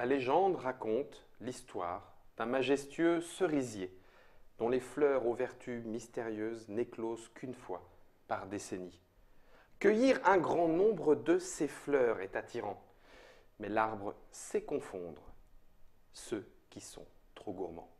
La légende raconte l'histoire d'un majestueux cerisier dont les fleurs aux vertus mystérieuses n'éclosent qu'une fois par décennie. Cueillir un grand nombre de ces fleurs est attirant, mais l'arbre sait confondre ceux qui sont trop gourmands.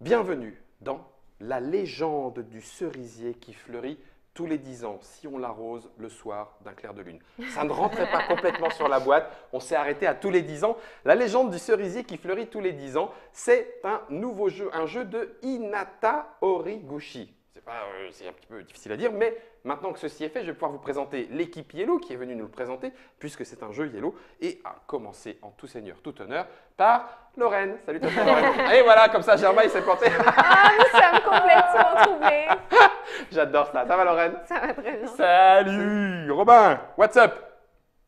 Bienvenue dans la légende du cerisier qui fleurit tous les dix ans si on l'arrose le soir d'un clair de lune. Ça ne rentrait pas complètement sur la boîte, on s'est arrêté à tous les dix ans. La légende du cerisier qui fleurit tous les dix ans, c'est un nouveau jeu, un jeu de Hinata Origuchi. C'est euh, c'est un petit peu difficile à dire, mais maintenant que ceci est fait, je vais pouvoir vous présenter l'équipe Yellow qui est venue nous le présenter, puisque c'est un jeu Yellow, et à commencer en tout seigneur, tout honneur, par Lorraine. Salut toi, Lorraine. Et voilà, comme ça, Germain, il s'est planté. Ah, nous sommes complètement troublés. J'adore ça. Ça va, Lorraine? Ça va très bien. Salut Robin, what's up?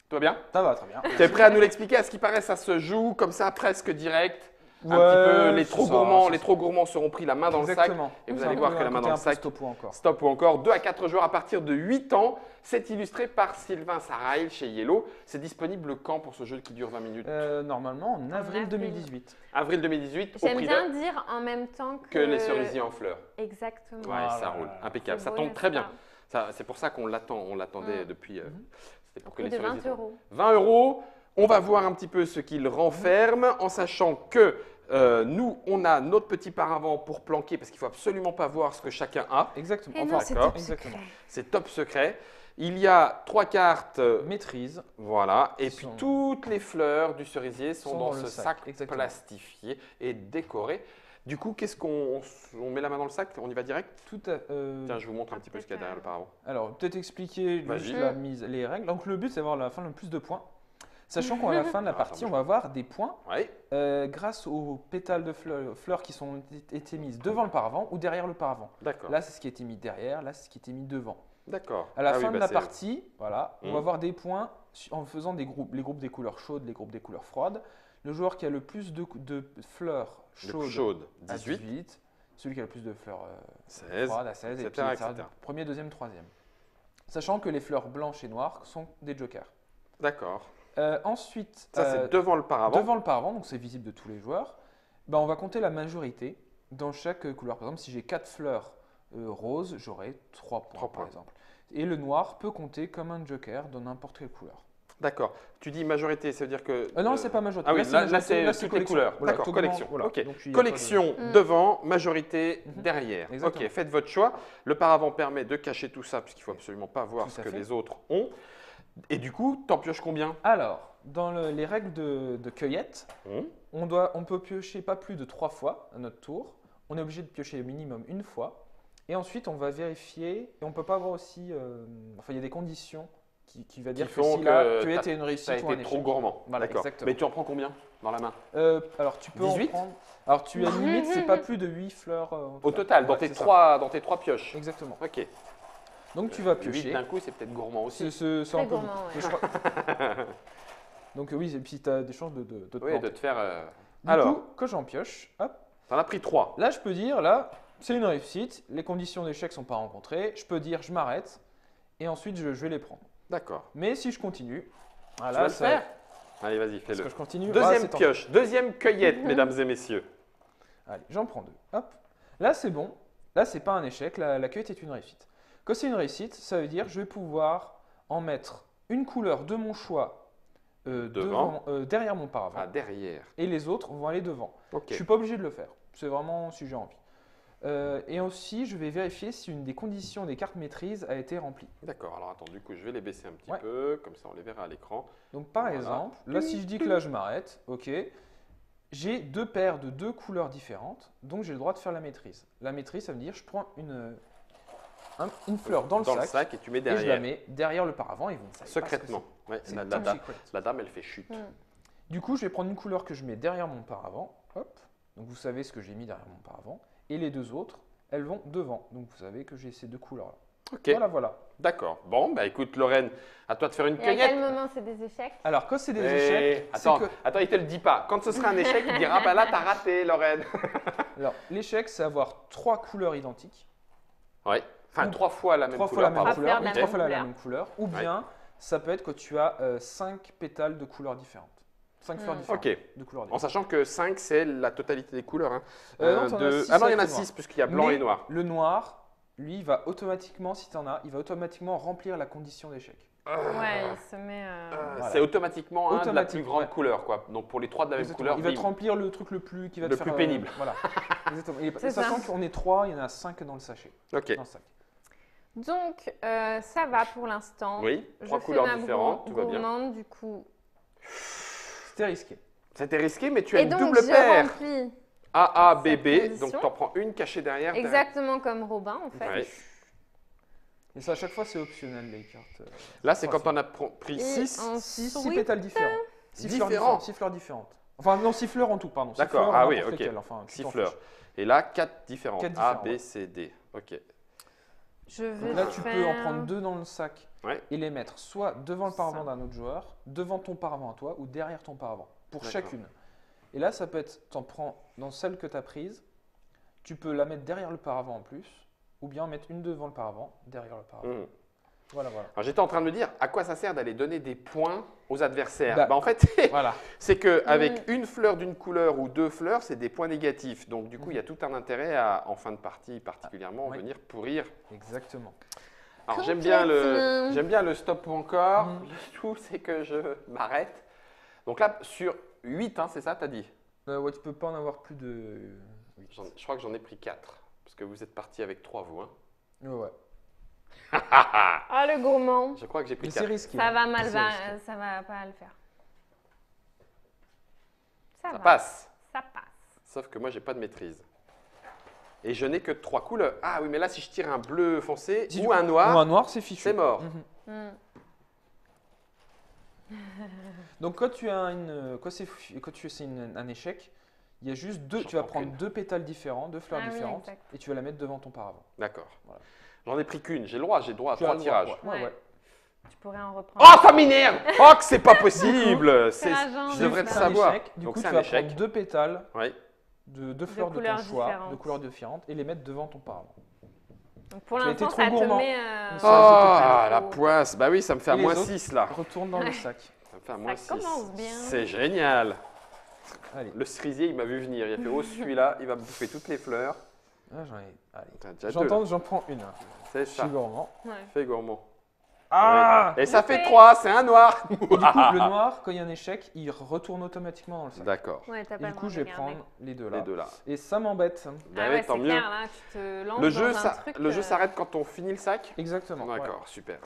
Tout va bien? Ça va, très bien. Tu es prêt à nous l'expliquer À ce qui paraît, ça se joue comme ça, presque direct? Un petit peu, les trop ça, gourmands, les trop gourmands seront pris la main dans Exactement. le sac. Et vous allez voir que la main dans le sac, stop ou encore. stop ou encore, 2 à 4 joueurs à partir de 8 ans. C'est illustré par Sylvain Sarail chez Yellow. C'est disponible quand pour ce jeu qui dure 20 minutes? Euh, normalement en avril avril. 2018. Avril 2018, au J'aime bien de dire en même temps que, que les cerisiers en fleurs. Exactement. Ouais, ça roule, impeccable. Ça tombe très bien. C'est pour ça qu'on l'attend, on l'attendait Mm. depuis. euh, Mhm. C'était pour que les de cerisiers 20 euros. 20 euros. On va voir un petit peu ce qu'il renferme en sachant que euh, nous, on a notre petit paravent pour planquer parce qu'il faut absolument pas voir ce que chacun a. Exactement. Enfin, Eh c'est top Exactement. secret. C'est top secret. Il y a trois cartes, euh, Maîtrise. voilà, et puis sont- toutes les fleurs du cerisier sont, Sont dans, ce sac, plastifié et décoré. Du coup, qu'est-ce qu'on met la main dans le sac? On y va direct? Tout à, euh, Tiens, je vous montre un petit peu ce qu'il y a derrière le paravent. Alors, peut-être expliquer la mise, les règles. Donc, le but, c'est d'avoir à la fin le plus de points. Sachant qu'à la fin de la Ah, partie, on va avoir des points euh, grâce aux pétales de fleurs, fleurs qui sont été mises devant le paravent ou derrière le paravent. Là, c'est ce qui a été mis derrière, là, c'est ce qui a été mis devant. D'accord. À la Ah oui, fin de bah la partie, voilà, on va avoir des points en faisant des groupes, les groupes des couleurs chaudes, les groupes des couleurs froides. Le joueur qui a le plus de, de fleurs de chaudes chaude, à 18, 18, celui qui a le plus de fleurs euh, 16. froides à 16, et etc., puis ça, etc. premier, deuxième, troisième. Sachant que les fleurs blanches et noires sont des jokers. D'accord. Euh, ensuite, Ça, euh, c'est devant le paravent. devant le paravent, donc c'est visible de tous les joueurs, ben, on va compter la majorité dans chaque euh, couleur. Par exemple, si j'ai 4 fleurs euh, roses, j'aurai 3 points, Trois par points. exemple. Et le noir peut compter comme un joker dans n'importe quelle couleur. D'accord. Tu dis majorité, ça veut dire que. Euh, non, euh, c'est pas majorité. Ah oui, là, c'est toutes les couleurs. Voilà, D'accord, collection. voilà. Donc, de- Collection devant, majorité Mhm. derrière. Exactement. Ok, faites votre choix. Le paravent permet de cacher tout ça, puisqu'il faut absolument pas voir Tout ce que fait. les autres ont. Et du coup, t'en pioches combien? Alors, dans le- les règles de, de cueillette, Hum, on, doit, on peut piocher pas plus de 3 fois à notre tour. On est obligé de piocher au minimum une fois. Et ensuite, on va vérifier. Et on peut pas avoir aussi. euh, enfin, il y a des conditions qui, qui va dire que font si cueillette t'as- est une réussite Ça a ou un été trop gourmand. Voilà, D'accord. exactement. Mais tu en prends combien dans la main? Euh, alors, tu peux 18? en prendre. Alors, tu as limite, c'est pas plus de 8 fleurs. euh, Au total, dans, Ouais, tes c'est ça. trois, dans tes trois pioches. Exactement. Ok. Donc, tu vas piocher. d'un coup, c'est peut-être gourmand aussi. C'est un peu. gourmand, ouais. je crois- Donc, oui, et puis tu as des chances de, de, de te Oui, planter. de te faire. euh, Du Alors, coup, quand j'en pioche, hop, t'en as pris trois. Là, je peux dire, là, c'est une réussite, les conditions d'échec sont pas rencontrées, je peux dire, je m'arrête, et ensuite, je, je vais les prendre. D'accord. Mais si je continue, Tu voilà, vas le faire Allez, vas-y, fais-le. que je continue Ah, Deuxième tenté. pioche, deuxième cueillette, mesdames et messieurs. Allez, j'en prends deux. Hop. Là, c'est bon. Là, c'est pas un échec, la, la cueillette est une réussite. Quand c'est une réussite, ça veut dire, je vais pouvoir en mettre une couleur de mon choix euh, Devant. devant, euh, derrière mon paravent, Ah, derrière. et les autres vont aller devant. Je suis pas obligé de le faire. C'est vraiment si j'ai envie. Euh, et aussi, je vais vérifier si une des conditions des cartes maîtrise a été remplie. D'accord, alors attends, du coup, je vais les baisser un petit Ouais. peu, comme ça on les verra à l'écran. Donc par Voilà. exemple, là si je dis que là je m'arrête, ok, j'ai deux paires de deux couleurs différentes, donc j'ai le droit de faire la maîtrise. La maîtrise, ça veut dire je prends une, un- une fleur dans le, Dans sac, le sac et tu mets et je la derrière. mets derrière le paravent et vous ne savez pas ce que Secrètement. Ouais, la, dame, secret. la dame, elle fait chute. Mm. Du coup, je vais prendre une couleur que je mets derrière mon paravent, hop, donc vous savez ce que j'ai mis derrière mon paravent, et les deux autres, elles vont devant, donc vous savez que j'ai ces deux couleurs-là. Voilà, voilà. d'accord. Bon, bah écoute, Lorraine, à toi de faire une Et à cueillette. quel moment c'est des échecs? Alors quand c'est des échecs, attends, que... attends, il te le dit pas. Quand ce sera un échec, il dira bah là, t'as raté, Lorraine. Alors l'échec, c'est avoir trois couleurs identiques. Ouais. Enfin, Ou- trois fois la même trois fois couleur. la même la trois même fois la, même couleur, ou Ouais. bien ça peut être que tu as euh, cinq pétales de couleurs différentes. 5 fleurs Mm. différentes. Ok. De couleurs En différentes. sachant que 5, c'est la totalité des couleurs. hein. Euh, non, Euh, de- six Ah non, il y en a le noir. 6, puisqu'il y a blanc Mais et noir. Le noir, lui, il va automatiquement, si tu en as, il va automatiquement remplir la condition d'échec. Ouais, il se met. euh, Euh, Voilà. C'est automatiquement un de la plus grande ouais. couleur. Quoi. Donc pour les trois de la même Exactement. couleur, il va te remplir le truc le plus qui va Le te plus faire, pénible. voilà. Exactement. Et, sachant qu'on est 3, il y en a 5 dans le sachet. Ok. Dans le sac. Donc, euh, ça va pour l'instant. Oui, Je trois fais couleurs ma différentes, tout va bien. gourmande, du coup. C'était risqué. C'était risqué, mais tu as Et une donc, double je paire. remplis A, A, B, B. Donc tu en prends une cachée derrière. exactement comme Robin, en fait. Ouais. Et ça, à chaque fois, c'est optionnel, les cartes. euh, Là, c'est quand on a pr- pris Et 6. ensuite- 6 pétales différents. Six fleurs Différents. différentes. Six fleurs différentes. Enfin, non, 6 fleurs en tout, pardon. Six D'accord, fleurs, ah oui, n'importe ok. lesquelles, Enfin, tu 6 t'en fleurs. fiches. Et là, 4 différentes. Quatre A, différents, B, ouais. C, D. Ok. Je vais Donc là, tu peux en prendre deux dans le sac Ouais. et les mettre soit devant le paravent d'un autre joueur, devant ton paravent à toi ou derrière ton paravent, pour chacune. Et là, ça peut être, t'en prends dans celle que tu as prise, tu peux la mettre derrière le paravent en plus, ou bien en mettre une devant le paravent, derrière le paravent. Mhm. Voilà, voilà. Alors j'étais en train de me dire, à quoi ça sert d'aller donner des points aux adversaires Bah, Bah, En fait, Voilà. c'est qu'avec Mm. une fleur d'une couleur ou deux fleurs, c'est des points négatifs. Donc du coup, il y a tout un intérêt à, en fin de partie particulièrement, oui. venir pourrir. Exactement. Alors j'aime bien, le, Complètement. j'aime bien le stop ou encore. Mm. Le tout, c'est que je m'arrête. Donc là, sur 8, hein, c'est ça, t'as dit? Euh, ouais, tu peux pas en avoir plus de. Je crois que j'en ai pris 4. Parce que vous êtes parti avec 3, vous. Hein. Ouais. Ah, le gourmand. Je crois que j'ai pris c'est 4. risqué. Ça va mal, va- ça va pas le faire. Ça, Ça va. passe. Ça passe. Sauf que moi, j'ai pas de maîtrise. Et je n'ai que trois couleurs. Ah oui, mais là, si je tire un bleu foncé Si ou un noir, Ou un noir, c'est fichu. c'est mort. Mhm. Hmm. Donc quand tu as une, quand c'est, quand tu c'est un échec, il y a juste deux. Tu vas prendre deux pétales différents, deux fleurs Ah différentes, et tu vas la mettre devant ton paravent. D'accord. Voilà. J'en ai pris qu'une. J'ai le droit, j'ai le droit à trois tirages. ouais, ouais, Ouais. ouais. Tu pourrais en reprendre. Oh, ça m'énerve Oh, que c'est pas possible C'est rageant, Je devrais un savoir. échec. Du Donc coup, c'est tu un vas échec. prendre deux pétales Oui. de deux fleurs de, ton choix, différentes. de couleurs différentes, et les mettre devant ton paravent. Donc pour l'instant, trop ça te gourmand. met. euh, Oh, ça, la poisse Bah oui, ça me fait à moins autres 6 là. Retourne dans le sac. Ça me fait à moins 6. commence bien. C'est génial. Allez. Le cerisier, il m'a vu venir. Il a fait Oh, celui-là, il va me bouffer toutes les fleurs. Ah, j'en ai. J'entends, j'en prends une. C'est Je ça. suis gourmand. ouais. Fais gourmand. Ah Et ça fait Bouffé. 3, c'est un noir. Et du coup, le noir, quand il y a un échec, il retourne automatiquement dans le sac. D'accord. Ouais, du coup, je vais prendre les deux là. Les deux là. Et ça m'embête. Bah Ah ouais, ouais, tant mieux. clair, là, tu te lances Le jeu, dans un ça- truc. le jeu s'arrête quand on finit le sac Exactement. D'accord, super.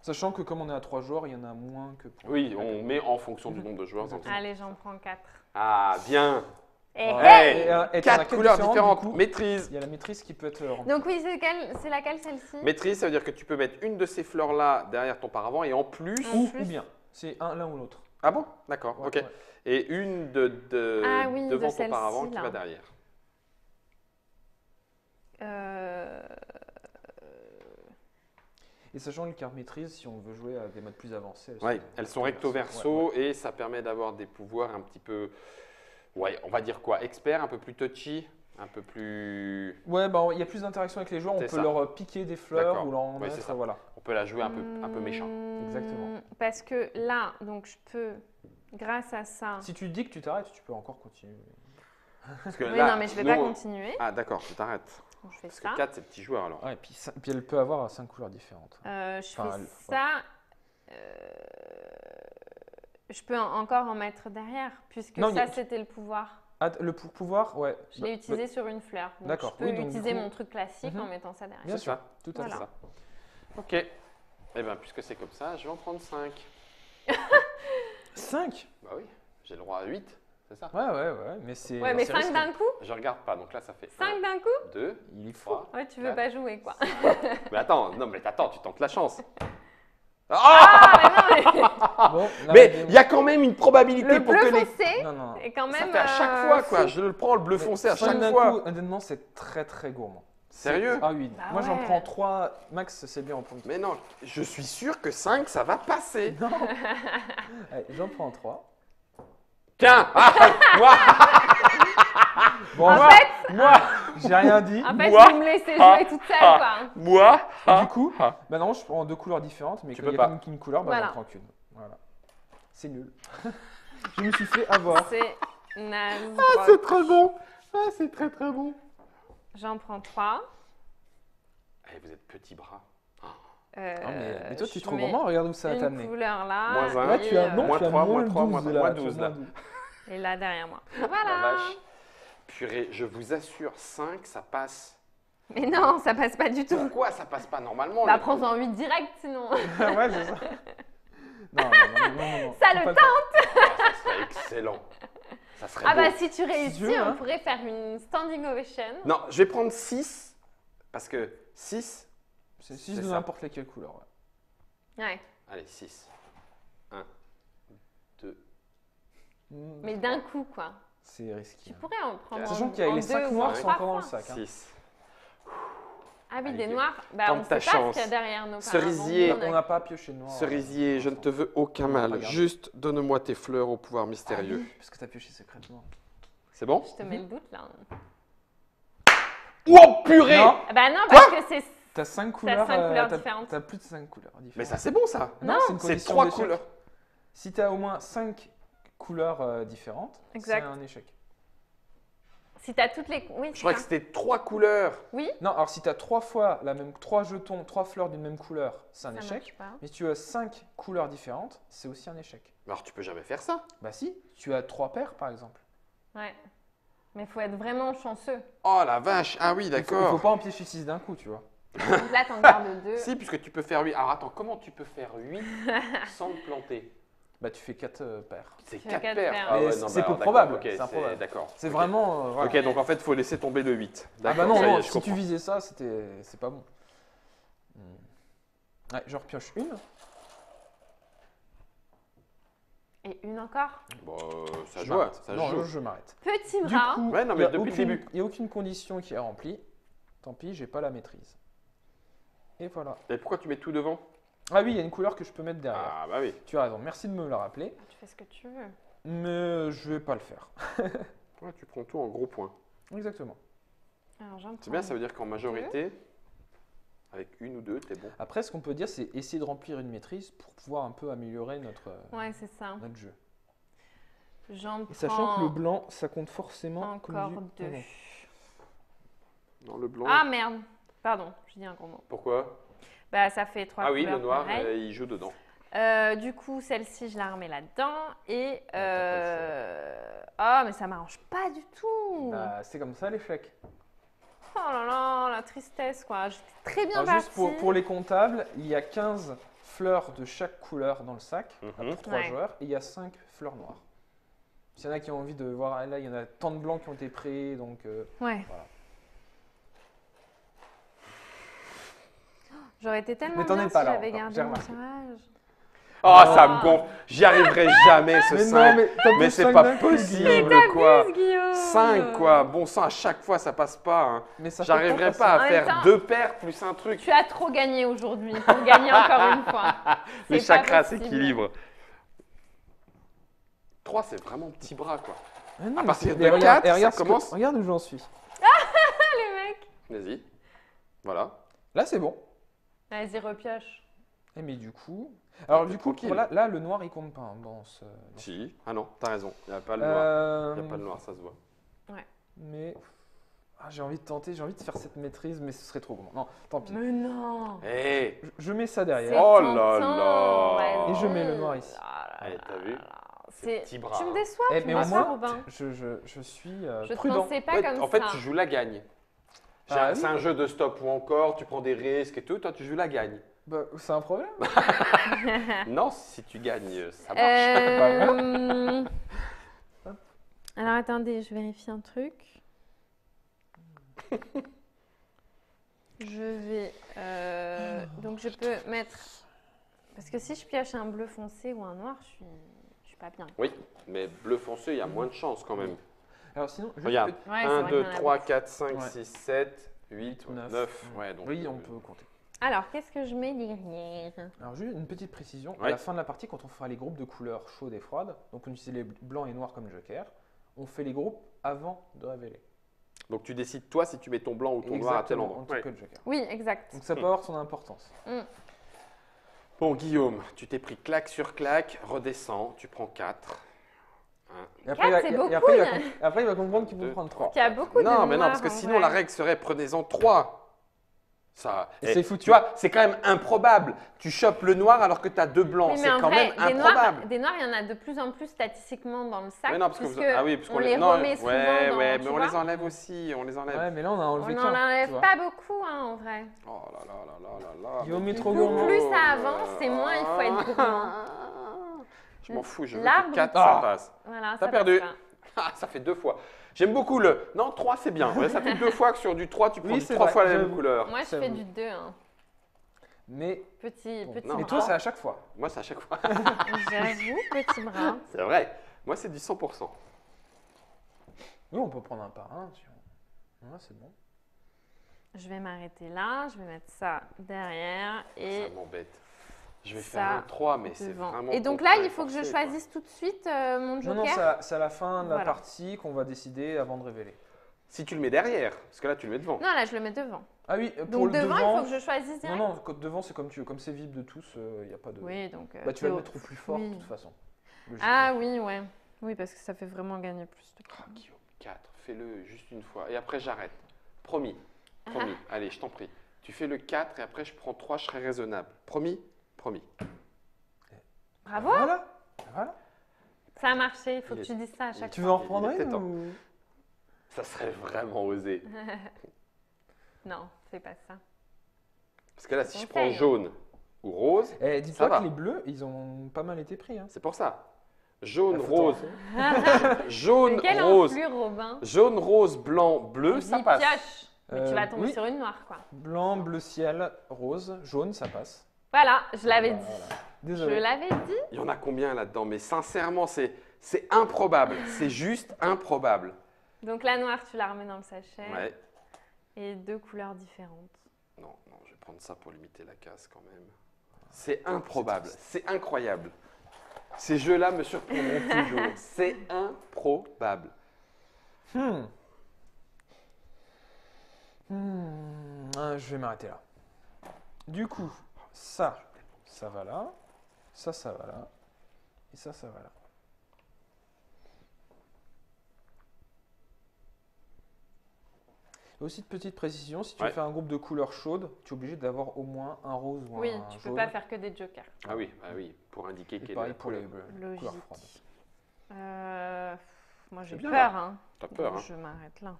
Sachant que comme on est à 3 joueurs, il y en a moins que pour. Oui, on met en fonction du nombre de joueurs. Allez, j'en prends 4. Ah, bien. Et Ouais. Et, euh, et Quatre couleurs différentes, différentes. du coup. Maîtrise. Il y a la maîtrise qui peut être euh, remplie. Donc oui, c'est quelle- c'est laquelle celle-ci? Maîtrise, ça veut dire que tu peux mettre une de ces fleurs-là derrière ton paravent et en plus. En ou, plus. ou bien, c'est un l'un ou l'autre. Ah bon? D'accord, Ouais, ok. ouais. Et une de, de- Ah oui, de devant ton celle-ci, paravent qui là. va derrière. Euh, Et sachant les cartes maîtrise, si on veut jouer à des modes plus avancés, Ouais, elles sont recto Ouais, verso ouais. et ça permet d'avoir des pouvoirs un petit peu. Ouais, on va dire quoi Expert, un peu plus touchy, un peu plus. Ouais, bah, il y a plus d'interaction avec les joueurs, on peut ça. leur euh, piquer des fleurs ou leur en Ouais, mettre, ça. voilà. On peut la jouer un peu, un peu méchant. hmm, Exactement. Parce que là, donc je peux, grâce à ça. Si tu dis que tu t'arrêtes, tu peux encore continuer. Parce que Oui, là, non, mais je vais nous, pas on- continuer. Ah, d'accord, je t'arrête. Donc, je fais Parce ça. que 4, c'est petit joueur alors. Ouais, et puis, ça- puis elle peut avoir 5 couleurs différentes. Euh, je Enfin, fais elle- ça. euh, je peux en- encore en mettre derrière, puisque Non, a- ça, c'était le pouvoir. Ah, le pour pouvoir, ouais. Je l'ai Bah, utilisé sur une fleur. D'accord. Je peux Oui, donc, utiliser coup- mon truc classique Mhm. en mettant ça derrière. Bien C'est sûr, ça. tout à Voilà. fait. ça. Ok. Eh bien, puisque c'est comme ça, je vais en prendre 5. 5 Bah oui, j'ai le droit à 8, c'est ça? Ouais, ouais, ouais, mais c'est. Ouais, mais c'est 5 risqué. d'un coup? Je regarde pas, donc là ça fait 5 d'un coup? 2, Il est fou. 3. Ouais, tu veux Quatre. pas jouer, quoi. Mais attends, non mais attends, tu tentes la chance. Ah Ah, mais non, mais Bon, là, mais la il y a quand même une probabilité le pour bleu que les... foncé Non, non, non. est quand Ça même. fait à chaque euh, fois quoi, je le prends le bleu foncé à chaque d'un fois. coup, honnêtement, c'est très très gourmand. Sérieux Ah oui, Bah moi j'en ouais. prends 3, max c'est bien en prendre Mais non, je suis sûr que 5 ça va passer. Non Allez, J'en prends 3. Tiens ah, moi, Bon, En moi, fait, moi j'ai rien dit. en fait, Moi vous me laissez Ah. jouer toute seule, Ah. quoi. moi, Et ah, du coup, ah. bah non, je prends deux couleurs différentes, mais Tu qu'il y peux a pas. comme qu'une couleur, bah Voilà. j'en prends qu'une. Voilà. C'est nul. Je me suis fait avoir. C'est naze. Ah, c'est très bon. Ah, c'est très très bon. J'en prends trois. Eh, vous êtes petits bras. Euh, Ah, mais, mais toi, tu je trouves mets vraiment Regarde où ça va Une couleur là. Moins un. Là, et, tu as, euh, non, Moins tu as trois, moins moins trois, 12, moins- là, moins tu as 12, là. 12. Et là derrière moi. La Voilà. vache. Purée, je vous assure, 5, ça passe. Mais non, ça passe pas du tout. Pourquoi ça passe pas normalement Bah le- prends-en 8 direct sinon. ouais, c'est ça. Non, non, non, non. Ça le pas tente. Ah, Ça serait excellent. Ça serait Ah beau. bah si tu réussis, tu veux, on hein. pourrait faire une standing ovation. Non, je vais prendre 6 parce que 6. C'est 6 C'est de ça. n'importe laquelle couleur. ouais. Ouais. Allez, 6. 1, 2. Mm, Mais d'un coup quoi. C'est risqué. Tu hein. pourrais en prendre Sachant en- qu'il y a les deux 5 ou noirs sont encore dans le sac. hein. 6. Ah oui, des noirs. Bah Tente on ta sait pas chance. ce qu'il y a derrière nos Cerisier. On n'a pas pioché noir. Cerisier, je ne te veux aucun mal. Juste donne-moi tes fleurs au pouvoir Ah mystérieux. oui, parce que t'as pioché secrètement. C'est bon? Je te mets le doute là. Oh purée Non, Ah Bah non, parce que c'est. t'as 5 couleurs. cinq euh, couleurs t'as- différentes. T'as plus de 5 couleurs différentes. Mais ça, c'est bon ça Non, Non, c'est une C'est condition 3 d'échec. couleurs. Si t'as au moins 5 couleurs euh, différentes, c'est un échec. Si t'as toutes les. Oui, Je crois que c'était 3 couleurs. Oui, Non, alors si t'as 3 fois la même 3 jetons, 3 fleurs d'une même couleur, c'est un ça échec. Mais si tu as 5 couleurs différentes, c'est aussi un échec. Alors tu peux jamais faire ça. Bah si, tu as 3 paires par exemple. Ouais. Mais faut être vraiment chanceux. Oh la vache Ah oui, Il faut, il faut d'accord. pas en 6 d'un coup, tu vois. Donc là, t'en gardes deux. Si, puisque tu peux faire 8. Alors attends, comment tu peux faire 8 sans te planter? Bah tu fais 4 paires. C'est fais 4 quatre paires. paires. Ah ouais, c'est- bah peu probable, d'accord, ok, c'est improbable. D'accord. C'est vraiment. euh, voilà. Ok, donc en fait, il faut laisser tomber le 8. Ah bah D'accord, non, est, non, je si tu visais ça, c'était, c'est pas bon. Hmm. Ouais, je repioche une. Et une encore? Bon, euh, ça je joue, ça non, joue. je, je m'arrête. Petit Du bras. coup, Ouais, non, mais le aucune- début. Il n'y a aucune condition qui est remplie. Tant pis, j'ai pas la maîtrise. Et voilà. Et pourquoi tu mets tout devant? Ah oui, il y a une couleur que je peux mettre derrière. Ah bah oui. Tu as raison, merci de me le rappeler. Tu fais ce que tu veux. Mais je vais pas le faire. Ouais, tu prends tout en gros points. Exactement. C'est bien, ça veut dire qu'en majorité, avec une ou deux, t'es bon. Après, ce qu'on peut dire, c'est essayer de remplir une maîtrise pour pouvoir un peu améliorer notre, euh, Ouais, c'est ça. notre jeu. J'en sachant que le blanc, ça compte forcément encore comme du deux. Dans le blanc. Ah merde. Pardon, je dis un gros mot. Pourquoi? Bah, ça fait trois Ah oui, le noir, euh, il joue dedans. Euh, du coup, celle-ci, je la remets là-dedans. Et. le Euh... Ah, mais ça m'arrange pas du tout. Bah, c'est comme ça l'échec. Oh là là, la tristesse, quoi. J'étais très bien Alors, partie. juste pour, pour les comptables, il y a 15 fleurs de chaque couleur dans le sac Mhm. pour 3 Ouais. joueurs et il y a 5 fleurs noires. S'il y en a qui ont envie de voir, ah, là il y en a tant de blancs qui ont été pris, donc euh, Ouais. Voilà. J'aurais été tellement Mais t'en bien es si pas là j'avais encore, gardé j'ai mon remarqué. tirage. Oh, ça me gonfle. J'y arriverai jamais, ce Mais 5. non, mais, t'as Mais c'est pas d'un coup, possible, quoi. Guillaume 5, quoi. Bon sang, à chaque fois, ça passe pas. hein. Mais ça fait J'arriverai pas En à même faire temps- deux paires plus un truc. Tu as trop gagné aujourd'hui pour gagner encore une fois. Les C'est pas chakras possible. s'équilibrent. 3, c'est vraiment petit bras, quoi. Ah non, À mais partir c'est- de mais regarde, quatre, et regarde ça ce que- commence. regarde où j'en suis. Les mecs. Vas-y. Voilà. Là c'est bon. Vas-y, repioche. Eh, mais du coup. Alors du coup, pour là, là, le noir il compte pas hein, dans ce. dans- Si. Ah non, t'as raison. Il n'y a pas le noir. Euh, Il a pas le noir, ça se voit. Mais ah, j'ai envie de tenter, j'ai envie de faire cette maîtrise, mais ce serait trop grand. Non, tant pis. Mais non. Hé Je, je mets ça C'est derrière. Oh là tentant, là. vas-y. Et je mets le noir ici. Ah là Allez, là t'as vu là. C'est bras, Tu me déçois. Eh, tu mais me au déçois, moins, Robin. je, je, je suis euh, Je te prudent. pensais pas Ouais, comme en fait, tu joues la gagne. Ah oui. C'est un jeu de stop ou encore, tu prends des risques et tout, toi tu joues la gagne. Bah, c'est un problème non, si tu gagnes, ça marche. Euh, Alors attendez, je vérifie un truc. Je vais. euh, Donc je peux mettre. Parce que si je pioche un bleu foncé ou un noir, je suis, je suis pas bien. Oui, mais bleu foncé, il y a moins de chance quand même. Alors sinon, juste Regarde. petit- Ouais, c'est 1, vrai 2, qu'il y en a 3, beaucoup. 4, 5, Ouais. 6, 7, 8, Neuf. 9. Ouais, donc, Oui, euh, on peut compter. Alors qu'est-ce que je mets derrière? Alors juste une petite précision, à Ouais. la fin de la partie, quand on fera les groupes de couleurs chaudes et froides, donc on utilise les blancs et noirs comme joker, on fait les groupes avant de révéler. Donc tu décides toi si tu mets ton blanc ou ton noir à tel Exactement, endroit. en tant Ouais. que joker. Oui, exact. Donc ça peut avoir son importance. Bon, Guillaume, tu t'es pris claque sur claque, redescends, tu prends 4. Et après, il va- c'est beaucoup, après, il va, il y a- com- après, il va comprendre qu'il peut prendre 3. Il y a beaucoup de Non, mais non, parce que sinon vrai. la règle serait prenez-en trois. Ça, Et eh, c'est foutu. Tu vois, c'est quand même improbable. Tu chopes le noir alors que tu as deux blancs. C'est quand vrai, même des improbable. noirs, des noirs, il y en a de plus en plus statistiquement dans le sac. Mais non, parce que vous- puisque ah oui, parce on qu'on les non, remet souvent ouais, dans, mais on les enlève aussi, on les enlève. Ouais, mais là, on a On enlevé n'en qu'un. tu enlève vois. pas beaucoup, hein, en vrai. Oh là là là là là là. Mais est du trop gourmand. Plus ça avance, et moins il faut être gourmand. Je m'en fous, je veux que 4 il- ça Ah. passe. Voilà, T'as perdu. passe. Ah, ça fait deux fois. J'aime beaucoup le. Non, 3 c'est bien. Ouais, ça fait deux fois que sur du 3, tu prends Oui, du c'est 3 vrai, fois la même couleur. Moi, je fais du 2. Hein. Mais, Petit, bon. petit Non. mais bras. toi, c'est à chaque fois. Moi, c'est à chaque fois. J'avoue, petit bras. c'est vrai. Moi, c'est du 100%. Oui, on peut prendre un par un. si on- Ouais, c'est bon. Je vais m'arrêter là, je vais mettre ça derrière et Ça m'embête. Je vais ça faire un 3, mais c'est vraiment. Et donc là, il faut que je quoi. choisisse tout de suite euh, mon Non, joker. non, c'est à, c'est à la fin de la Voilà. partie qu'on va décider avant de révéler. Si tu le mets derrière, parce que là, tu le mets devant. Non, là, je le mets devant. Ah oui, euh, pour Donc le devant, devant. il faut que je choisisse Non, direct. non, quand- devant, c'est comme tu veux. Comme c'est visible de tous, il n'y a pas de. Oui, donc. euh, Bah, tu vas le mettre au plus fort, oui. de toute façon. Ah oui, ouais. Oui, parce que ça fait vraiment gagner plus de Ah, points. Guillaume, 4. Fais-le juste une fois. Et après, j'arrête. Promis. Promis. Allez, je t'en prie. Tu fais le 4 et après, je prends 3, je serai raisonnable. Promis? Promis. Bravo, Voilà. Voilà. ça a marché. Il faut Il que est- tu dises ça à chaque Tu fois. veux en reprendre une ou... Ça serait vraiment osé. Non, c'est pas ça. Parce que là, si je prends jaune ou rose, Eh, Ça dis-toi va. que les bleus, ils ont pas mal été pris. Hein. c'est pour ça. Jaune, La photo rose. Jaune, rose. enflure, Robin? Jaune, rose, blanc, bleu, ça passe. pioche. Mais tu Euh, vas tomber oui. sur une noire, quoi. Blanc, bleu ciel, rose, jaune, ça passe. Voilà, je l'avais dit. Voilà. Je Désolé. l'avais dit. Il y en a combien là-dedans? Mais sincèrement, c'est c'est improbable. C'est juste improbable. Donc la noire, tu la remets dans le sachet. Ouais. Et deux couleurs différentes. Non, non, je vais prendre ça pour limiter la casse quand même. C'est improbable. C'est incroyable. Ces jeux-là me surprendront toujours. C'est improbable. Hmm. Hmm, ah, je vais m'arrêter là. Du coup, ça, ça va là. Ça, ça va là. Et ça, ça va là. Aussi de petite précision, si tu Ouais. veux faire un groupe de couleurs chaudes, tu es obligé d'avoir au moins un rose ou Oui, un tu peux jaune. pas faire que des jokers. Ah oui, ah oui, pour indiquer quelle est pour les couleur. bleus, Logique. couleurs froides. Euh, moi j'ai bien, peur. Hein. T'as peur, Donc, hein Je m'arrête là.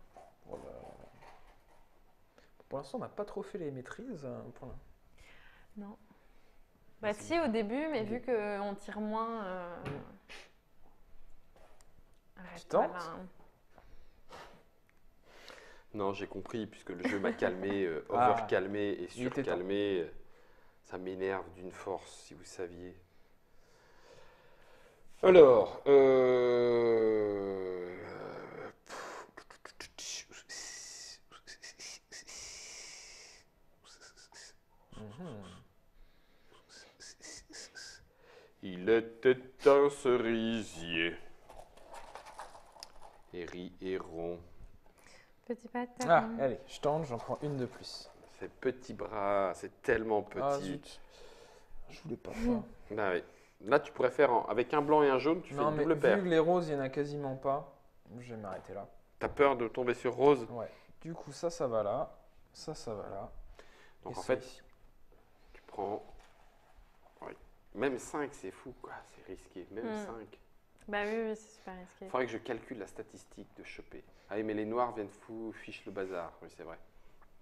Pour l'instant, on n'a pas trop fait les maîtrises. hein, pour Non. Bah si au début, mais vu qu'on tire moins. euh, Arrête tentes pas là, hein. Non, j'ai compris, puisque le jeu m'a calmé, euh, Ah. over-calmé et Il était temps. surcalmé. euh, Ça m'énerve d'une force, si vous saviez. Alors, euh... Mhm. Il était un cerisier. Et rit et rond. Petit patin. Ah, allez, je tente, j'en prends une de plus. Ses petits bras, c'est tellement petit. Ah, zut. Je voulais pas faire. Bah oui. Là, tu pourrais faire en- avec un blanc et un jaune, tu non, fais une mais double vu paire. que les roses, il n'y en a quasiment pas, je vais m'arrêter là. T'as peur de tomber sur rose? Ouais. Du coup, ça, ça va là. Ça, ça va là. Donc Et en ça fait, ici. tu prends. Même 5, c'est fou, quoi. C'est risqué. Même Hmm. 5. Bah oui, oui, c'est super risqué. Il faudrait que je calcule la statistique de choper. Ah oui, mais les noirs viennent fou, fichent le bazar. Oui, c'est vrai.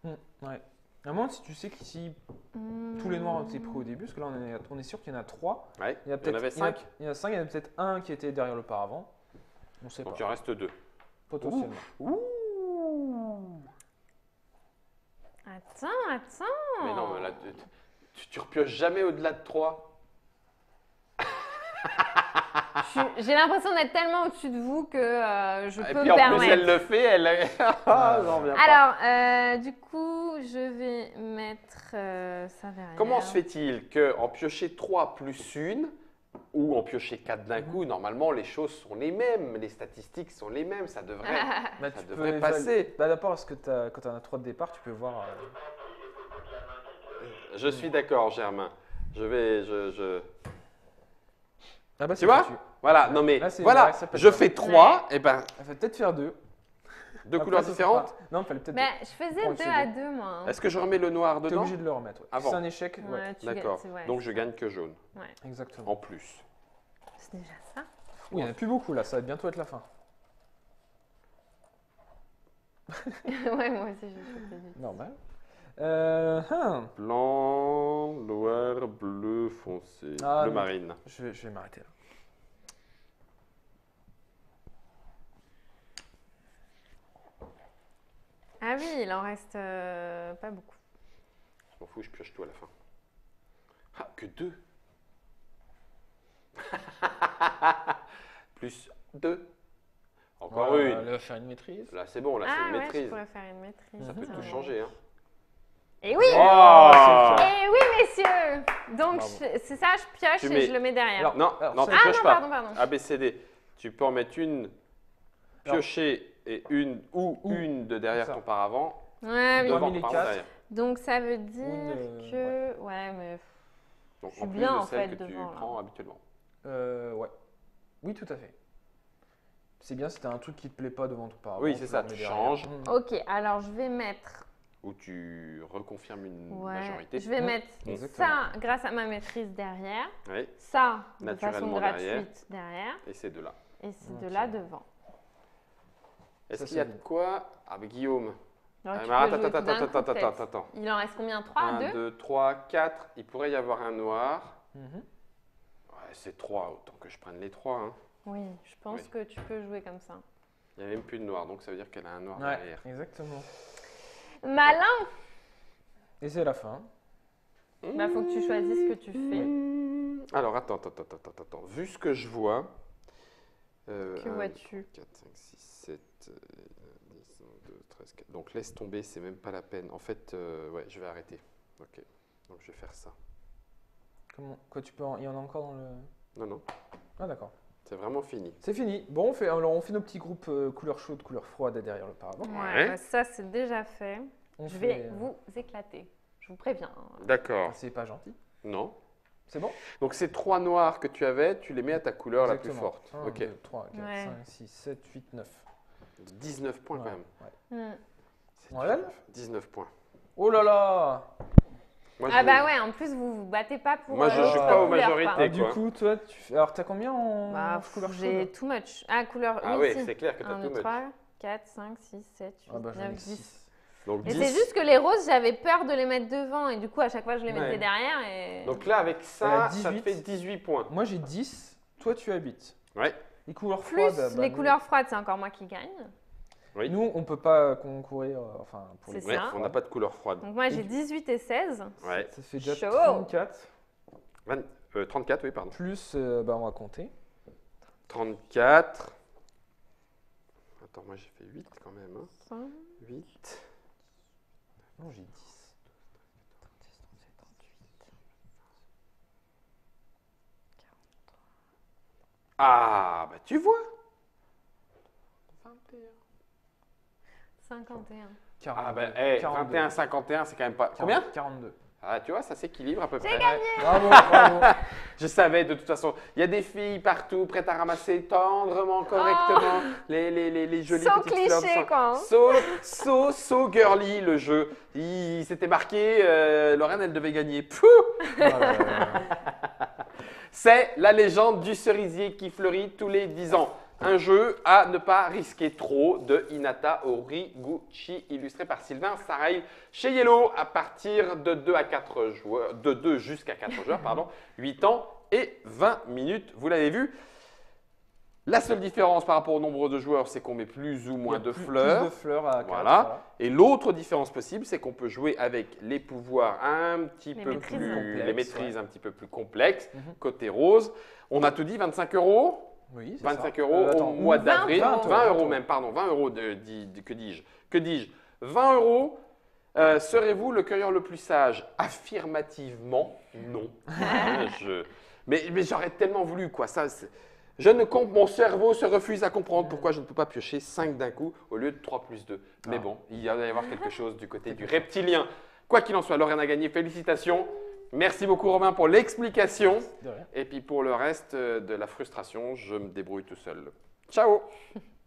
Hmm, ouais. À moins si tu sais qu'ici, tous les noirs ont été pris au début, parce que là, on est, on est sûr qu'il y en a trois. Ouais. Il y, en peut-être- avait il y en a- 5. Il y en a cinq, il y en a peut-être un qui était derrière le paravent. On sait Donc pas. il en reste 2. Potentiellement. Ouh Attends, attends. Mais non, mais là, tu, tu repioches jamais au-delà de 3. J'ai l'impression d'être tellement au-dessus de vous que euh, je Et peux puis me en permettre. plus, elle le fait, elle. Ah, pas. Alors, euh, du coup, je vais mettre euh, ça derrière. Comment se fait-il qu'en piocher 3 plus une, ou en piocher 4 d'un Mhm. coup, normalement les choses sont les mêmes, les statistiques sont les mêmes, ça devrait. Bah, Ça tu devrait peux passer. Bah, D'abord, parce que t'as- quand tu en as trois de départ, tu peux voir. euh, Je suis d'accord, Germain. Je vais. Je, je... Ah bah, Tu vois. Voilà, non mais Là, voilà, ouais, ça je fais 3, et ben Il fallait peut-être faire deux. deux Après, couleurs ça, ça différentes. Non, il fallait peut-être Mais deux. je faisais deux à de- deux, moi. hein. Est-ce que je remets le noir T'es dedans obligé de le remettre. ouais. Avant. Si c'est un échec, ouais. Ouais, D'accord. ouais, Donc je gagne que jaune Exactement. en plus. C'est déjà ça. Oui, il n'y en a plus beaucoup là, ça va bientôt être la fin. ouais, moi aussi, fait du. Normal. Euh, hein, Blanc, noir, bleu foncé, Ah, bleu non. marine. je vais, je vais m'arrêter là. Ah oui, il en reste euh, pas beaucoup. Je m'en fous, je pioche tout à la fin. Ah, que deux Plus deux. Encore Voilà, une. là, on va faire une maîtrise. Là, c'est bon, là, c'est ah une ouais, je maîtrise. pourrais faire une maîtrise. Ça peut tiens. tout changer. Hein. Et oui Oh Et oui, messieurs Donc, c'est ça, je pioche Tu et je le mets derrière. Alors, Non, Alors, non, tu ah pioches non, pas. pardon, pardon. A, B, C, D. Tu peux en mettre une piochée et une ou Ou. une de derrière ton paravent. Ouais, oui. Devant. Derrière. Donc, ça veut dire Une, que... Ouais, mais... Donc, Je suis en plus bien, de en celle fait, que tu là. prends habituellement. Euh, ouais. Oui, tout à fait. C'est bien si t'as un truc qui te plaît pas devant ton paravent. Oui, c'est ça, tu derrière. changes. Ok, alors je vais mettre... Ou tu reconfirmes une Ouais, majorité. je vais mettre Exactement. ça grâce à ma maîtrise derrière, Oui, ça de façon gratuite derrière, et ces deux-là. et ces Ok. deux-là devant. Est-ce Ça, qu'il y a de quoi Ah, mais Guillaume. Alors, Ah, mais attends, attends, attends, coup, attends, attends, attends. Il en reste combien? 3 1, 2 2, 3, 4. Il pourrait y avoir un noir. Mhm. Ouais, c'est 3, autant que je prenne les 3. Hein. Oui, je pense Oui. que tu peux jouer comme ça. Il n'y a même plus de noir, donc ça veut dire qu'elle a un noir Ouais, derrière. exactement. Malin Et c'est la fin. Bah, faut que tu choisisses ce que tu fais. Alors, attends, attends, attends, attends, attends. Vu ce que je vois. euh, Que vois-tu? 4, 5, 6, 7, euh, 10, 11, 12, 13, 14. Donc laisse tomber, c'est même pas la peine. En fait, euh, ouais, je vais arrêter. Ok. Donc je vais faire ça. Comment Quoi, tu peux en... Il y en a encore dans le. Non, non, Ah, d'accord. C'est vraiment fini. C'est fini. Bon, on fait, alors on fait nos petits groupes euh, couleur chaude, couleur froide derrière le paravent. Ouais. bah, ça, c'est déjà fait. On je fait, vais euh, vous éclater. Je vous préviens. hein. D'accord. C'est pas gentil. Non. C'est bon? Donc ces trois noirs que tu avais, tu les mets à ta couleur la plus forte. 1, ok. 2, 3, 4, Ouais. 5, 6, 7, 8, 9. 19 points quand même. Hmm. C'est Ouais. 19, 19 points. Oh là là Moi, Ah je- bah ouais, en plus, vous vous battez pas pour. Moi, je euh, joue pas aux couleur, majorités. Ah, du coup, toi, tu fais... Alors, t'as combien en Bah, couleur j'ai too much. Ah, couleur. Ah oui, si. c'est clair que tu as 1, tout 2, much. 3, 4, 5, 6, 7, 8, Ah bah, j'en ai 9, 10. 6. Donc Et 10. c'est juste que les roses, j'avais peur de les mettre devant et du coup, à chaque fois, je les mettais Ouais. derrière et. Donc là, avec ça, ça te 18. fait 18 points. Moi, j'ai 10. Toi, tu as 8. Ouais. Les couleurs Plus froides. bah, les couleurs froides, c'est encore moi qui gagne. Oui. Nous, on peut pas concourir. euh, enfin, pour les C'est Ouais, ça. on n'a pas de couleur froide. Donc moi, j'ai du- 18 et 16. Ouais. Ça fait déjà Chaud. 34. 20 euh, 34, oui, pardon. Plus, euh, bah, on va compter. 34. Attends, moi j'ai fait 8 quand même. hein. 5. 8. Non, j'ai 10. Ah, bah tu vois. 51. 42. Ah, bah, hey, 42. 21, 51, c'est quand même pas. Combien 42. Ah, tu vois, ça s'équilibre à peu près. Bravo, bravo. Je savais de toute façon. Il y a des filles partout prêtes à ramasser tendrement, correctement les, les, les, les jolies Sans petites fleurs. cliché, sans- quoi. hein. So, so, so girly le jeu. Il, s'était marqué, euh, Lorraine, elle devait gagner. Pouh Oh. C'est la légende du cerisier qui fleurit tous les 10 ans. Un jeu à ne pas risquer trop de Hinata Origuchi, illustré par Sylvain Sarail chez Yellow à partir de 2 à 4 joueurs, de 2 jusqu'à 4 joueurs, pardon, 8 ans et 20 minutes. Vous l'avez vu. La seule différence par rapport au nombre de joueurs, c'est qu'on met plus ou moins de plus- fleurs. Plus de fleurs à 4. Voilà. Et l'autre différence possible, c'est qu'on peut jouer avec les pouvoirs un petit Les peu plus, Complexes, les maîtrises ouais. un petit peu plus complexes. Mhm. Côté rose, on a tout dit, 25 euros. Oui, c'est 25 ça. euros Euh, au mois 20 d'avril. 20 20 euros euros. même, pardon, 20 euros de, di- de- que dis-je Que dis-je 20 euros. euh, Serez-vous le cueilleur le plus sage? Affirmativement, non. Je- Mais, mais j'aurais tellement voulu, quoi. Ça, je ne comp- mon cerveau se refuse à comprendre pourquoi je ne peux pas piocher 5 d'un coup au lieu de 3 plus 2. Mais Ah. bon, il va y avoir quelque chose du côté du reptilien. Quoi qu'il en soit, Lorraine a gagné. Félicitations. Merci beaucoup Romain pour l'explication. Et puis pour le reste euh, de la frustration, je me débrouille tout seul. Ciao